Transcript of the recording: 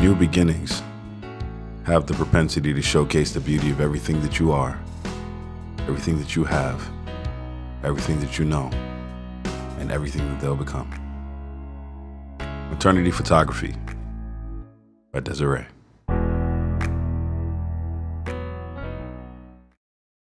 New beginnings have the propensity to showcase the beauty of everything that you are, everything that you have, everything that you know, and everything that they'll become. Maternity Photography by Deziree.